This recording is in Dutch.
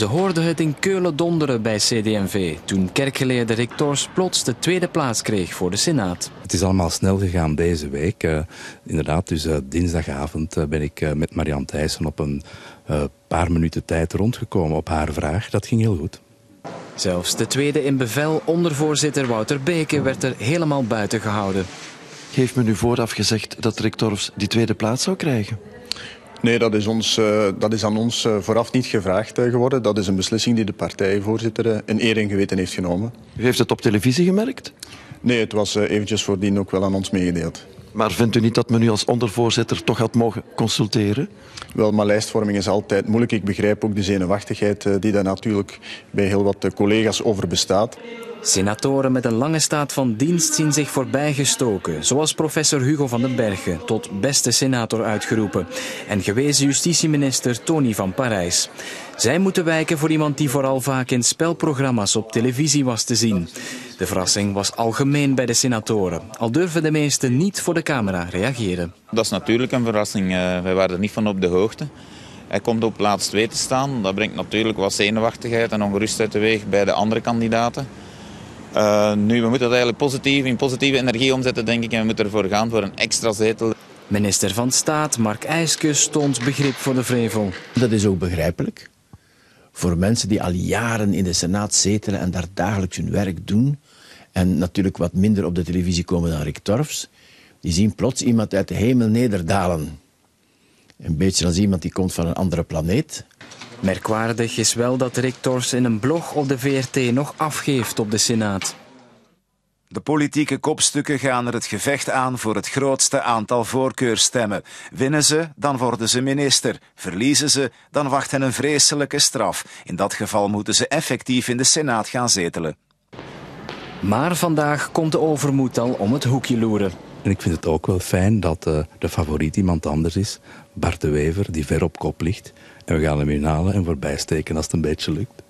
Ze hoorden het in Keulen donderen bij CD&V toen kerkgeleerde Rick Tors plots de tweede plaats kreeg voor de Senaat. Het is allemaal snel gegaan deze week. Uh, inderdaad, dus uh, dinsdagavond uh, ben ik met Marianne Thijssen op een paar minuten tijd rondgekomen op haar vraag. Dat ging heel goed. Zelfs de tweede in bevel, ondervoorzitter Wouter Beke, werd er helemaal buiten gehouden. Heeft men u vooraf gezegd dat Rick Torfs die tweede plaats zou krijgen? Nee, dat is, ons, uh, dat is aan ons uh, vooraf niet gevraagd uh, geworden. Dat is een beslissing die de partijvoorzitter in eer en geweten heeft genomen. U heeft het op televisie gemerkt? Nee, het was eventjes voordien ook wel aan ons meegedeeld. Maar vindt u niet dat men u als ondervoorzitter toch had mogen consulteren? Wel, maar lijstvorming is altijd moeilijk. Ik begrijp ook de zenuwachtigheid die daar natuurlijk bij heel wat collega's over bestaat. Senatoren met een lange staat van dienst zien zich voorbijgestoken, zoals professor Hugo van den Bergen, tot beste senator uitgeroepen, en gewezen justitieminister Tony van Parijs. Zij moeten wijken voor iemand die vooral vaak in spelprogramma's op televisie was te zien. De verrassing was algemeen bij de senatoren, al durven de meesten niet voor de camera reageren. Dat is natuurlijk een verrassing. Uh, wij waren er niet van op de hoogte. Hij komt op plaats 2 te staan. Dat brengt natuurlijk wat zenuwachtigheid en ongerustheid teweeg bij de andere kandidaten. Uh, nu, we moeten dat eigenlijk positief, in positieve energie omzetten, denk ik. En we moeten ervoor gaan voor een extra zetel. Minister van Staat Mark Eiske stond begrip voor de vrevel. Dat is ook begrijpelijk. Voor mensen die al jaren in de Senaat zetelen en daar dagelijks hun werk doen... en natuurlijk wat minder op de televisie komen dan Rick Torfs... die zien plots iemand uit de hemel nederdalen. Een beetje als iemand die komt van een andere planeet... Merkwaardig is wel dat Rick Tors in een blog op de VRT nog afgeeft op de Senaat. De politieke kopstukken gaan er het gevecht aan voor het grootste aantal voorkeurstemmen. Winnen ze, dan worden ze minister. Verliezen ze, dan wacht hen een vreselijke straf. In dat geval moeten ze effectief in de Senaat gaan zetelen. Maar vandaag komt de overmoed al om het hoekje loeren. En ik vind het ook wel fijn dat uh, de favoriet iemand anders is. Bart de Wever, die ver op kop ligt. En we gaan hem inhalen en voorbij steken als het een beetje lukt.